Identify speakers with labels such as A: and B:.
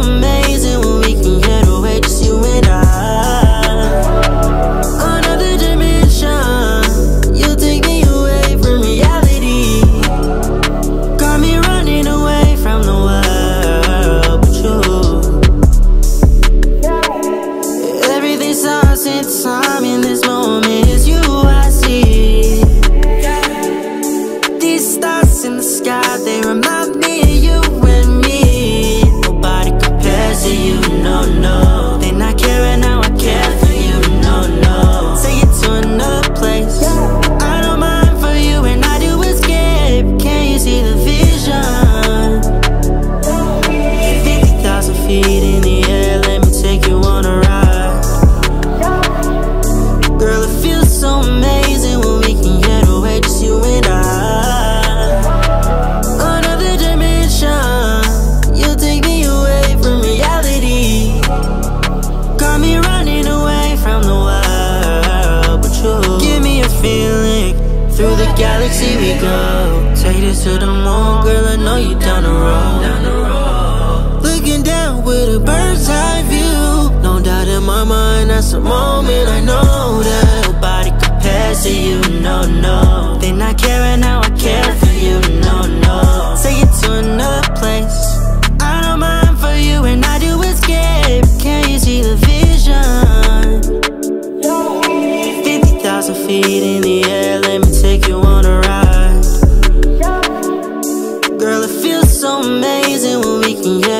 A: moment Through the galaxy we go. Take this to the moon, girl. I know you down the road. Down the road. Looking down with a bird's eye view. No doubt in my mind, that's the moment I know that nobody compares to you. No, no. They not caring now, I care for you. No, no. Take it to another place. I don't mind for you, and I do escape. Can you see the vision? 50,000 feet in the air, Yeah.